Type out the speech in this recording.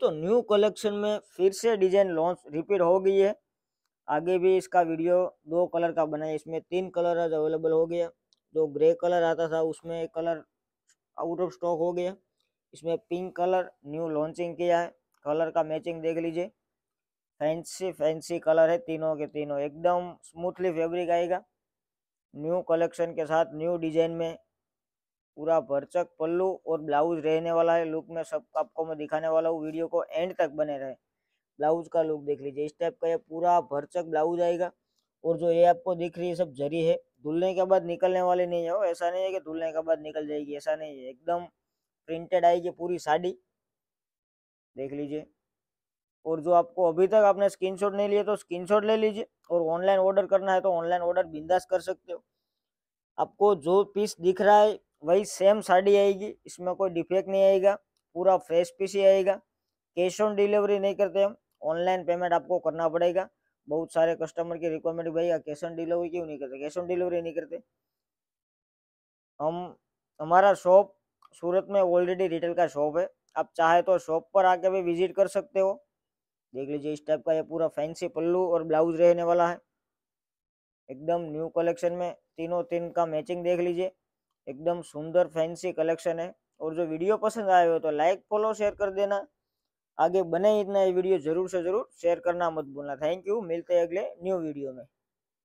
तो new collection में फिर से डिज़ाइन लॉन्च रिपीट हो गई है। आगे भी इसका वीडियो दो कलर का बना है, इसमें तीन कलर आज अवेलेबल हो गया जो ग्रे कलर आता था, उसमें एक कलर आउट ऑफ़ स्टॉक हो गया इसमें पिंक कलर न्यू लॉन्चिंग किया है। कलर का मैचिंग देख लीजिए। फैंसी फैंसी कलर है तीनों के तीनों। एकदम स्मूथली फैब्रिक आएगा। न्यू कलेक्शन के साथ न्यू डिज़ाइन में पूरा भरचक पल्लू और ब्लाउज रहने वाला है। लुक में सब आपको मैं दिखाने वाला हूँ। वीडियो को एंड तक बने रहे। ब्लाउज का लुक देख लीजिए। इस टाइप का ये पूरा भरचक ब्लाउज आएगा और जो ये आपको दिख रही है सब जरी है। धुलने के बाद निकलने वाले नहीं है ऐसा नहीं है कि धुलने के बाद निकल जाएगी। ऐसा नहीं है। एकदम प्रिंटेड आएगी पूरी साड़ी। देख लीजिए। और जो आपको अभी तक आपने स्क्रीनशॉट नहीं लिए तो स्क्रीनशॉट ले लीजिए। और ऑनलाइन ऑर्डर करना है तो ऑनलाइन ऑर्डर बिंदास कर सकते हो। आपको जो पीस दिख रहा है वही सेम साड़ी आएगी, इसमें कोई डिफेक्ट नहीं आएगा, पूरा फ्रेश पीस ही आएगा। कैश ऑन डिलीवरी नहीं करते हम ऑनलाइन पेमेंट आपको करना पड़ेगा। बहुत सारे कस्टमर की रिक्वायरमेंट भाई कैश ऑन डिलीवरी क्यों नहीं करते? कैश ऑन डिलीवरी नहीं करते? हम, हमारा शॉप सूरत में ऑलरेडी रिटेल का शॉप है। आप चाहे तो शॉप पर आके भी विज़िट कर सकते हो। देख लीजिए इस टाइप का ये पूरा फैंसी पल्लू और ब्लाउज रहने वाला है। एकदम न्यू कलेक्शन में तीनों तीन का मैचिंग देख लीजिए। एकदम सुंदर फैंसी कलेक्शन है। और जो वीडियो पसंद आए हो तो लाइक फॉलो शेयर कर देना। आगे बने इतना ये वीडियो ज़रूर से ज़रूर शेयर करना मत भूलना। थैंक यू मिलते हैं अगले न्यू वीडियो में।